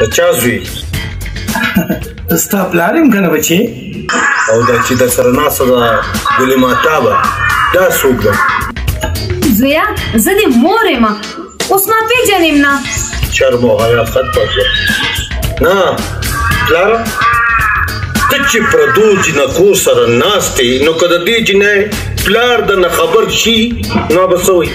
د چا زوی ستا پلار هم کنه بچي او دا چې د سره ناسه ده ګلې ماتابه دا څوک ده زویا زه دې مور یم اوس ما پېژنم نه شرم او حیا خط پاتې نه پلاره ته چې پردو جنکو سره ناستې نو که د دې جنۍ پلار د نه خبر شي نو به څه وایي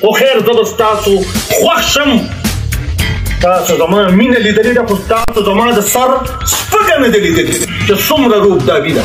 خو خیر زه به ستاسو خوښ شم تاسو زما مینه لیدلې ده خو تاسو زما د سر سپږه نه ده لیدلې چې څومره روب داوي ده